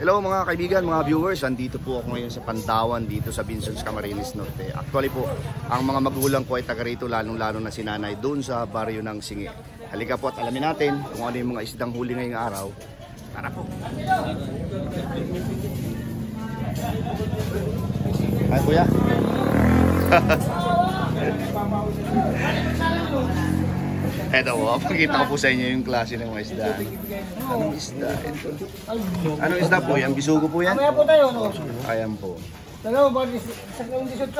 Hello mga kaibigan, mga viewers. Andito po ako ngayon sa Pantawan dito sa Vincent's Camarines Norte. Actually po, ang mga magulang ko ay taga rito lalong-lalo na si nanay doon sa baryo ng Singi. Halika po at alamin natin kung ano yung mga isdang huli ngayong araw. Tara po. Ay kuya. Eto po, pakita ko po sa inyo yung klase ng mga isda. Anong isda ito? Anong isda po yan? Bisugo po yan? Mamaya po tayo, no? Ayan po. Dalawa ba? Sa kong 18.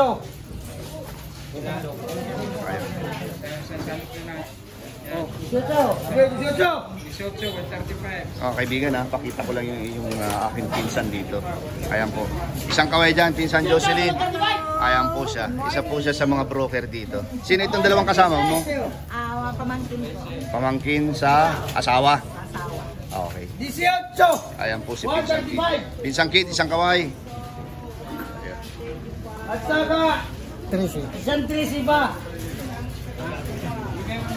Ayan. Oh, 18. Okay, 18. Oh, kaibigan ha, pakita ko lang yung, yung uh, aking pinsan dito. Ayan po. Isang kaway dyan, pinsan Jocelyn. Ayan po siya. Isa po siya sa mga broker dito. Sino itong dalawang kasama mo? Ah, pamangkin ko. Pamangkin sa asawa. Asawa. Ah, Okay. 18. Ayan po si Pinsan Kid. Pinsan Kid, isang kaway. At saka, 13. Isang 13 ba?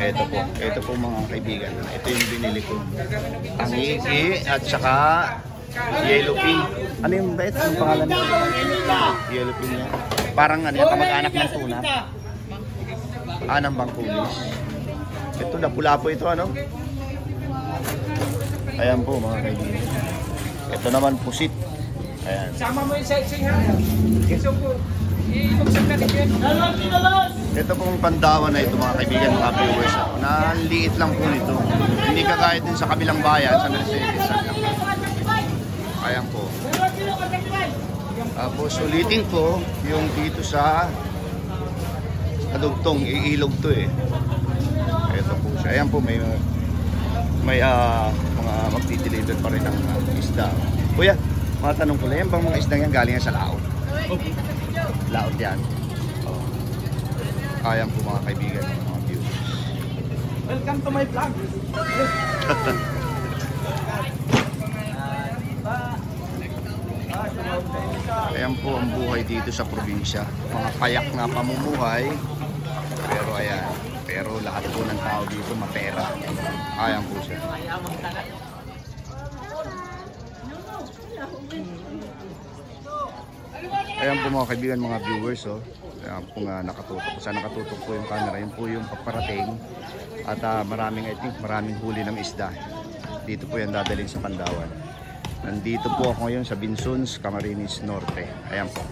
Ito po, ito po mga kaibigan. Ito yung binili ko. Tangi at saka yellow pin. Ano yung bait? Anong pangalan nito? Yellow pin niya. Parang ano, kamag-anak ng tuna. Ah, ng bangkulis. Ito na pula po ito ano? Ayan po mga kaibigan. Ito naman pusit. Ayan. Sama mo yung sexing ha. Gusto ko. Na. Ito pong pandawan na ito mga kaibigan, mga viewers. Ako. Naliit lang po nito. Hindi kagaya din sa kabilang bayan, sa Mercedes. Ayan po. Tapos ulitin ko yung dito sa kadugtong, iilog to eh. Ito po siya. Ayan po, may may ah, mga magdi-deliver pa rin ng ah, isda. Kuya, mga tanong ko lang, yan bang mga isda yan galing sa laot? Laot yan. Oh. Ayan po mga kaibigan, mga viewers. Welcome to my vlog. Ayan po ang buhay dito sa probinsya. Mga payak na pamumuhay. Pero ayan, pero lahat po ng tao dito mapera. Ayan po siya. Ayan po mga kaibigan, mga viewers, oh. Ayan po nga nakatutok. Saan nakatutok po yung camera? Yun po yung paparating. At ah, maraming, I think, maraming huli ng isda. Dito po yan dadalhin sa Pandawan. Nandito po ako ngayon sa Binsuns, Camarines Norte. Ayan po.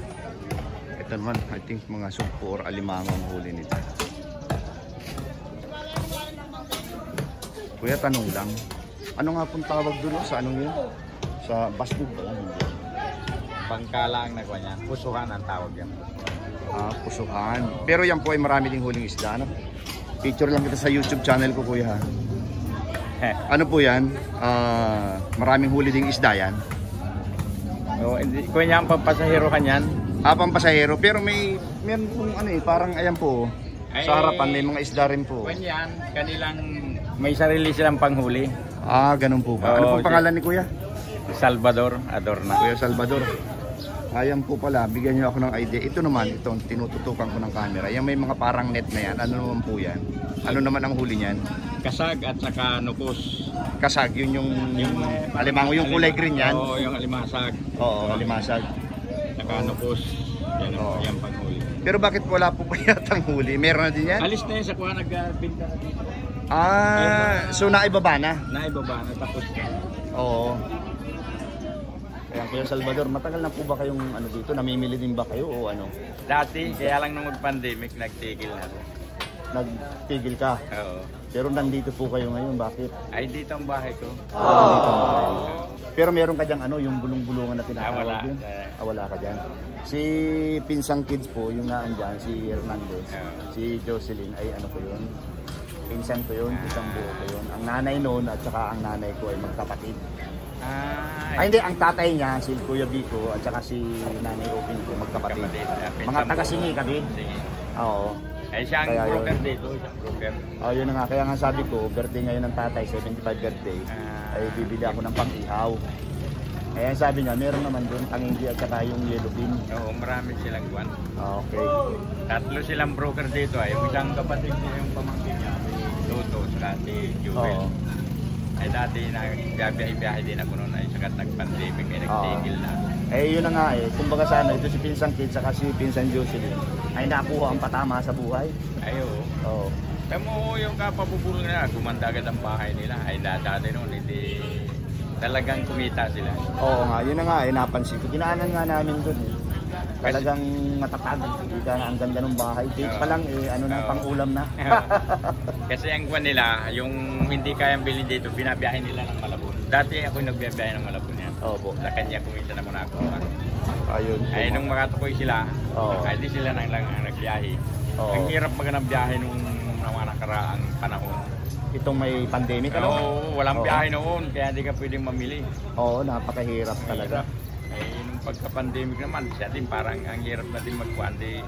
Ito naman, I think, mga sugpo or alimango ang huli nito. Kuya, tanong lang. Ano nga pong tawag doon oh? sa anong yun? Sa basket ba? Ano yun? Bangkala ang nagwa niya. Pusuhan ang tawag yan. Ah, pusuhan. Pero yan po ay marami ding huling isda. Ano? Picture lang kita sa YouTube channel ko, kuya. Ano po yan? Ah, maraming huli ding isda yan. So, hindi ang pampasahirohan yan. Ah, pampasahero. Pero may, meron pong ano eh, parang ayan po. Ay, Sa harapan may mga isda rin po. Kwan yan, kanilang may sarili silang panghuli. Ah, ganun po ba? Ano Oo, pong pangalan ni kuya? Salvador Adorna. Kuya Salvador. Ayan po pala, bigyan niyo ako ng idea. Ito naman, itong tinututukan ko ng camera. Yan may mga parang net na yan. Ano naman po yan? Ano naman ang huli niyan? Kasag at saka nukos. Kasag, yun yung, yung alimango, yung kulay green yan. Oo, yung alimasag. Oo, alimasag. Saka nukos. Yan ang Oo. yan panghuli. Pero bakit wala po pa yatang huli? Meron na din yan? Alis na yan sa kuha nagbinta na dito. Ah, so naibaba na? Naibaba na tapos na. Oo. Kaya Kuya Salvador, matagal na po ba kayong ano dito? Namimili din ba kayo o ano? Dati, kaya lang nung mag-pandemic, nagtigil na rin. Nagtigil ka. Oo. Pero nandito po kayo ngayon, bakit? Ay, dito ang bahay ko. Kayo? Pero meron ka diyang ano, yung bulong-bulungan na Ah, tinatawag wala. yun? Ah, wala ka dyan. Si Pinsang Kids po, yung naan dyan, si Hernandez, Oo. si Jocelyn, ay ano ko yun? Pinsan ko yun, isang buo ko yun. Ang nanay noon at saka ang nanay ko ay magkapatid. Ah, Ay hindi, ang tatay niya, si Kuya Biko at saka si Nanay Opin ko, magkapatid. Kapatid. Ah, Mga taga-singi kami. Sige. Oo. Ay, siya ang Kaya yun. broker dito. Siyang broker. Oh, yun na nga. Kaya nga sabi ko, birthday ngayon ng tatay, 75 birthday. Ah. ay bibili ako ng pang-ihaw. Kaya sabi niya, meron naman doon tangindi at saka yung yellow bean. Oo, marami silang guwan. Ah, Okay. Tatlo silang broker dito ay isang kapatid niya yung pamangkin niya, Toto, saka si Jewel. Oo. Ay dati nagbiyahe-biyahe din ako noon ay sakat nag-pandemic ay nagtigil na. Eh, yun na nga eh. Kumbaga sana, ito si Pinsang Kid, saka si Pinsang Jocelyn, ay nakuha ang patama sa buhay. Ayo. Oo. Tamo yung kapabubulong nila, gumanda agad ang bahay nila. Ay dati noon, hindi talagang kumita sila. Oo nga, yun na nga eh, napansin ko. Ginaanan nga namin doon eh. Talagang matatag. Ika na ang ganda ng bahay. Cake pa lang eh, ano na, Oo. pang-ulam na. Kasi ang kwan nila, yung hindi kayang bilhin dito, binabiyahe nila ng Malabon. Dati ako yung nagbiyahe ng Malabon yan. Opo. Sa kanya kumita naman ako. Ayun. po, Ay nung makatukoy sila, Oo. ay di sila nang lang ang nagbiyahe. Oo. Ang hirap mag ng biyahe nung mga nakaraang panahon. Itong may pandemic, ano? Oo, walang Oo. biyahe noon, kaya di ka pwedeng mamili. Oo, napakahirap talaga. Nung pagka-pandemic naman, siya din parang ang hirap na din magkuhan, di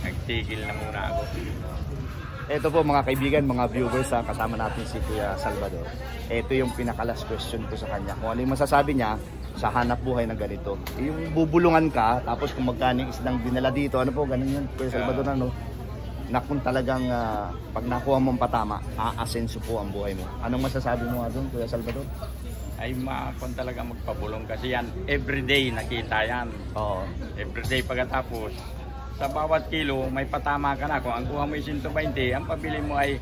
nagtigil na muna ako. Ito po mga kaibigan, mga viewers, ha, kasama natin si Kuya Salvador. Ito yung pinaka-last question ko sa kanya. Kung ano yung masasabi niya sa hanap buhay na ganito. Yung bubulungan ka, tapos kung magkano yung isdang dinala dito, ano po, ganun yun, Kuya Salvador, ano? Na kung talagang ah, pag nakuha mo ang patama, aasenso po ang buhay mo. Anong masasabi mo nga doon, Kuya Salvador? Ay makakon talaga magpabulong kasi yan, everyday nakita yan. Oo. Everyday pagkatapos, sa bawat kilo may patama ka na. Kung ang kuha mo ay 120, ang pabili mo ay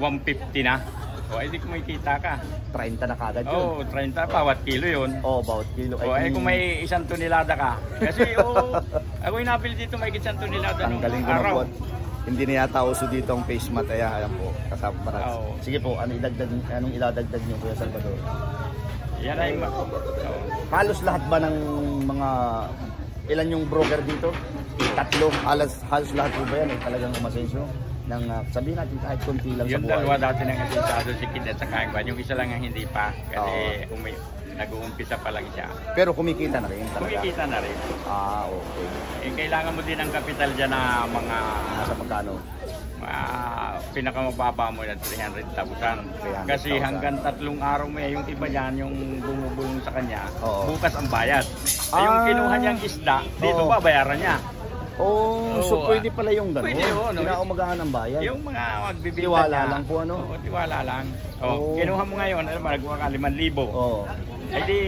150 na. O ay di kung may kita ka. 30 na kagad yun. Oo, 30 bawat kilo yun. Oo, bawat kilo. O ay kung may isang tonelada ka. Kasi oo, ako nabili dito may isang tonelada nung araw. Hindi na yata uso dito ang face mat. Kaya ayan po, kasama para. Oo. Sige po, ano idagdag, anong iladagdag niyo Kuya Salvador? Yan ay ma-. Halos lahat ba ng mga ilan yung broker dito? Tatlo. Halos, halos lahat po ba yan? Eh, talagang umasenso ng uh, sabihin natin kahit konti lang sa Yung buhay. dalawa dati nang asensado si Kid at saka yung Yung isa lang ang hindi pa. Kasi umi, nag-uumpisa pa lang siya. Pero kumikita na rin talaga. Kumikita na rin. Ah, okay. Eh, kailangan mo din ng kapital dyan na mga Nasa magkano? Mga pinakamababa mo yan, 300,000. Kasi 300,000. hanggang tatlong araw mo yan, yung iba yan, yung bumubulong sa kanya, Oo. bukas ang bayad. Eh, yung Ah. kinuha niyang isda, dito Oo. babayaran niya. Oh, so Oo, pwede pala yung gano'n. Pwede yun, no? Kinaumagahan ng bayan. Yung mga magbibigay Tiwala lang po, ano? Oo, tiwala lang. Oo. Oh, kinuha mo ngayon, ano, nagkuha ka 5,000. Oo. Ay di,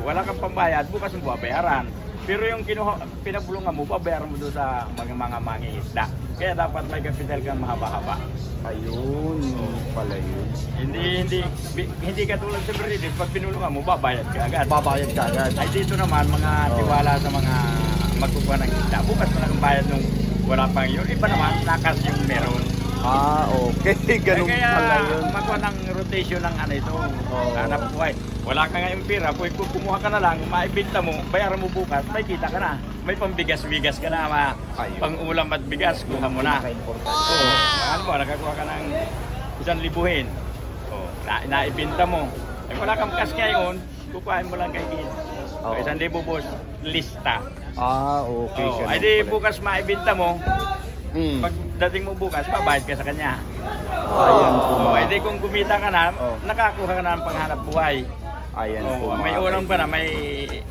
wala kang pambayad, bukas mo babayaran. Pero yung kinuha, pinabulungan mo, babayaran mo doon sa mga mga mangingisda. Kaya dapat may kapital kang mahaba-haba. Ayun, pala yun. Hindi, hindi, bi- hindi katulad sa Brazil, pag pinulungan mo, babayad ka agad. Babayad ka agad. Ay dito naman, mga Oo. tiwala sa mga magkukuha ng isda. Bukas mo lang bayad nung wala pang yun. Iba naman, nakas yung meron. Ah, okay. Ganun kaya pala yun. makuha ng rotation ng ano ito. Oo. Hanap buhay. Wala ka ngayong pira, kung kumuha ka na lang, maibinta mo, bayaran mo bukas, may kita ka na. May pambigas-bigas ka na, ma, pang ulam at bigas, kuha mo na. Pinaka-importante. Oo. Ano mo, nakakuha ka ng isang libuhin. Oo. Na, naibinta mo. Eh, wala kang cash ngayon, kukuhain mo lang kay Kid. Oo. O, isang libo boss, lista. Ah, okay. Ganun Ay di bukas maibinta mo, Hmm. pag dating mo bukas, babayad ka sa kanya. Ayan po. Oo, hindi kung kumita ka na, Oo. nakakuha ka na ng panghanap buhay. Ayan po. Oo, may ulam ka na, may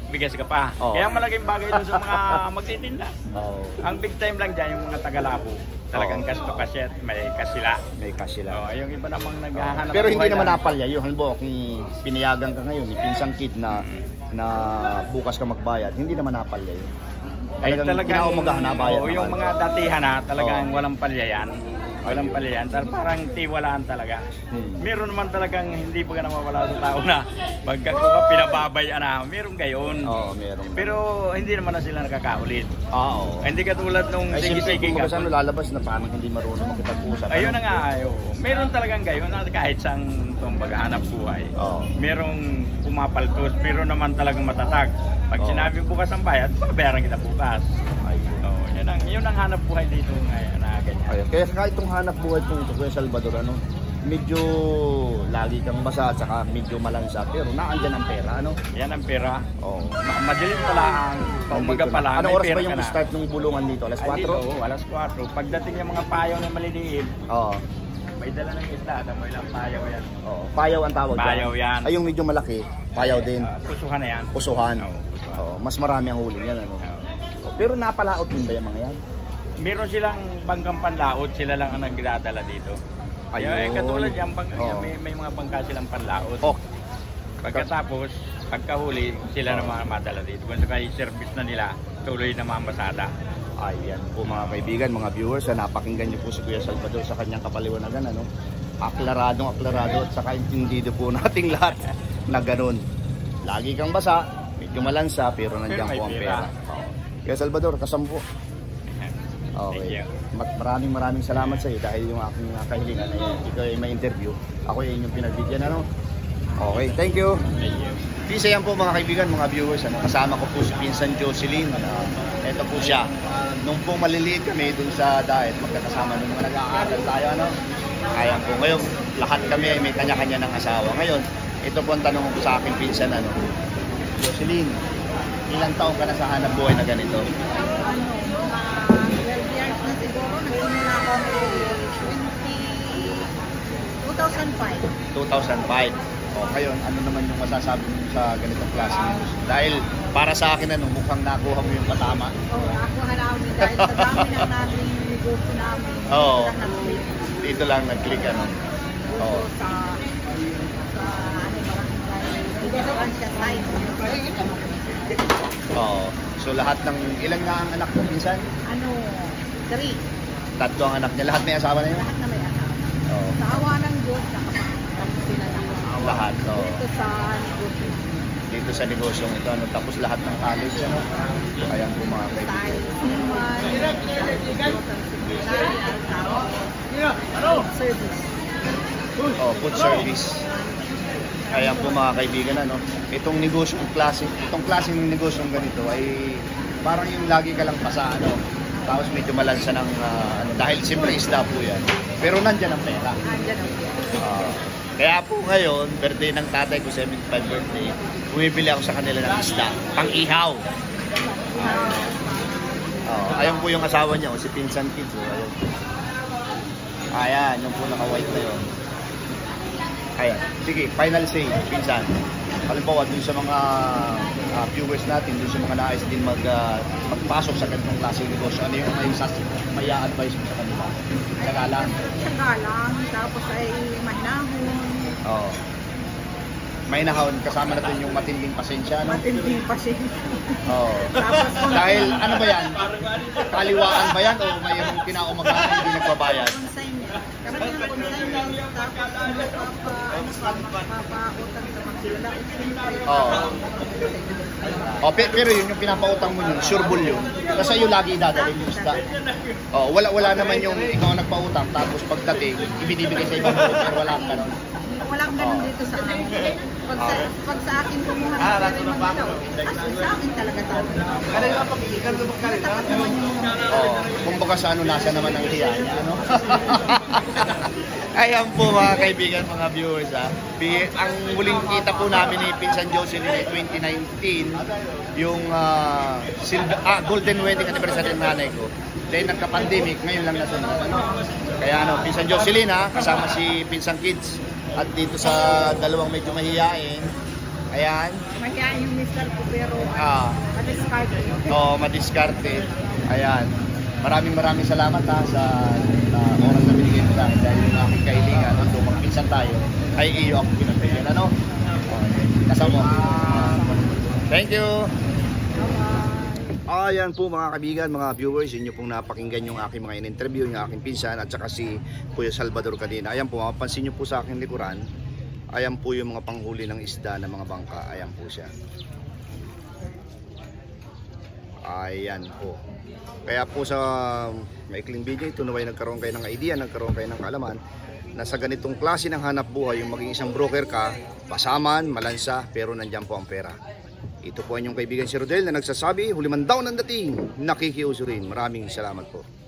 bigas ka pa. Oo. Kaya malaking bagay doon sa mga magtitinda. Oo. Ang big time lang dyan, yung mga tagalabo. Talagang Oo. cash to cash may cash sila. May cash sila. Oo, yung iba namang naghahanap Pero hindi naman napalya. Yung halimbawa, kung pinayagan ka ngayon, may pinsang kid na na bukas ka magbayad, hindi naman napalya yun. Ay Talagang kinaumagahan na oo, naman. yung mga datihan na, talagang Oo. walang palya yan. Walang palya yan. Tal- Parang tiwalaan talaga. Hmm. Meron naman talagang hindi pa ka nawawala sa tao na pagka ko ka pinababayan na, meron gayon. Oo, meron. Pero hindi naman na sila nakakaulit. Ah, oo. Hindi katulad nung Ay, sige-sige kung ka. saan lalabas na parang hindi marunong makipag-usap. Ayun na nga, ayo. Meron talagang gayon na kahit sang kumbaga hanap buhay. Oo. Merong pumapaltos, pero naman talagang matatag. Pag Oo. sinabi bukas ang bayad, babayaran kita bukas. Oh, yun ang yun ang hanap buhay dito ngayon na ganyan. Ayun. Kaya kahit itong hanap buhay itong ito, Kuya Salvador, ano, medyo lagi kang basa at saka medyo malansa, pero naandyan ang pera, ano? Yan ang pera. Oo. Ma- Madilim pala ang umaga Nandito pala. may oras ba yung start ng bulungan dito? Alas Ay, 4? dito, oh, alas 4. Pagdating yung mga payaw na maliliit, Oo. may dala ng isda. Alam mo ilang payaw yan. Oo. Payaw ang tawag Payaw yan. Ay, yung medyo malaki, payaw din. Ah, pusuhan na yan. Pusuhan. Oo, pusuhan. Oo. Mas marami ang huli yan, ano? Pero napalaot din ba yung mga yan? Meron silang banggang panlaot, sila lang ang nagdadala dito. Ay, Ayun. katulad yan, pag, Oo. may, may mga bangka silang panlaot. Oh, Pagkatapos, pagkahuli, sila na mga madala dito. Kung saka service na nila, tuloy na mamasada. Ayan po mga kaibigan, mga viewers, ah, napakinggan niyo po si Kuya Salvador sa kanyang kapaliwanagan, ano? Aklaradong aklarado at saka intindido po nating lahat na ganun. Lagi kang basa, medyo malansa, pero nandiyan po ang pera. pera. Kuya Salvador, kasampo. Okay. Mat- Maraming maraming salamat sa iyo dahil yung aking kahilingan ay ikaw ay may interview. Ako ay inyong pinagbigyan, ano? Okay, thank you. Thank you. Peace yan po mga kaibigan, mga viewers. Ano, kasama ko po si Pinsan Jocelyn. Uh, ito po siya. Nung po maliliit kami dun sa diet, magkakasama nung mga nag-aaral tayo. Ano? Ayan po. Ngayon, lahat kami ay may kanya-kanya ng asawa. Ngayon, ito po ang tanong ko sa akin pinsan. Ano? Jocelyn, ilang taong ka na sa hanap buhay na ganito? Ano, mga 12 years na siguro. Nagsimula ako ng 20... 2005. 2005. O, ngayon, ano naman yung masasabi mo sa ganitong klase ng? Dahil para sa akin, ano, mukhang nakuha mo yung patama. Oo, ako namin dahil sa dami ng namin negosyo namin. Oo. Nag-click. Dito lang nag-click, ano? Oo. Dito sa... sa ano barangay. Francia side. Oo. So lahat ng ilang na ang anak mo minsan? Ano, three. Tatlo ang anak niya. Lahat may asawa na yun? Lahat na may anak. Oo. Sa awa ng Diyos, nakapagpapalito sila lang. Lahat, oo. Dito sa negosyo. Dito sa negosyong ito. Ano, tapos lahat ng college, ano? Ayan po mga kaibigan. Tayo, Sinuan, service. Oh, food service. Ayan po mga kaibigan, ano? Itong negosyong klase, itong klaseng negosyong ganito ay parang yung lagi ka lang pasa, ano? Tapos medyo malansa ng, ah, ano, dahil simple isda po yan. Pero nandyan ang pera. Ang Ah, kaya po ngayon, birthday ng tatay ko, 75 birthday, bumibili ako sa kanila ng isda, pang ihaw. Oh, ayun po yung asawa niya, oh, si Pinsan Kids. Oh, ayun. Ayan, yung po naka-white na yun. Ayan. Sige, final say, Pinsan. Halimbawa, dun sa mga ah, viewers natin, dun sa mga nais din mag, ah, magpasok sa ganitong klase ng negosyo, ano yung may, sas- may advice mo sa kanila? Saka lang. Saka lang, tapos ay mahinahon, Oo. May nahon, kasama na dun yung matinding pasensya, no? matinding pa siya. Oo. Tapos kung Dahil ano ba yan? Kaliwaan ba yan o mayroong kinaumagahan na hindi nagbabayad? consign niya. Kami yung consign niya, tapos kung magpapa, ano pa, magpapautang sa magsila, Oo. O, pe- pero yun, yung pinapautang mo yun, sure bull yun. Kasi yung lagi dadalhin yung isda. O, wala, wala naman yung ikaw ang nagpautang, tapos pagdating, ibinibigay sa ibang grupo, pero wala ka nun. Walang ganun dito sa akin. Pag sa, pag sa akin kumuha ng pera yung mga daw, as in, sa akin talaga talaga. Tapat naman yung mga Oo. Kumbaga sa ano, nasa naman ang hiya niya, ano? Ayan po mga kaibigan, mga viewers ha. Bi- Ang huling kita po namin ni Pinsan Jocelyn ay 2019, yung ah, silver, ah, golden wedding anniversary ng nanay ko. Dahil nagka-pandemic, ngayon lang nasunod. Ano? Kaya ano, Pinsan Jocelyn ha, kasama si Pinsan Kids. At dito sa dalawang medyo mahihain, ayan, Mahihain yung mister ko pero ah, ma-discard ko. o madiskarte. Ayan. Maraming maraming salamat ha sa uh, akin dahil yung aking kahilingan at kung magpinsan tayo ay iyo ako pinagbigyan. Ano? Okay. Kasama mo. Thank you. Ayan po mga kaibigan, mga viewers, inyo pong napakinggan yung aking mga in-interview, yung aking pinsan at saka si Kuya Salvador kanina. Ayan po, mapapansin nyo po sa aking likuran, ayan po yung mga panghuli ng isda ng mga bangka. Ayan po siya. Ayan po. Kaya po sa maikling video ito, naway nagkaroon kayo ng idea, nagkaroon kayo ng kaalaman na sa ganitong klase ng hanap buhay, yung maging isang broker ka, pasaman, malansa, pero nandyan po ang pera. Ito po ang inyong kaibigan si Rodel na nagsasabi, huli man daw ng dating, nakikiuso rin. Maraming salamat po.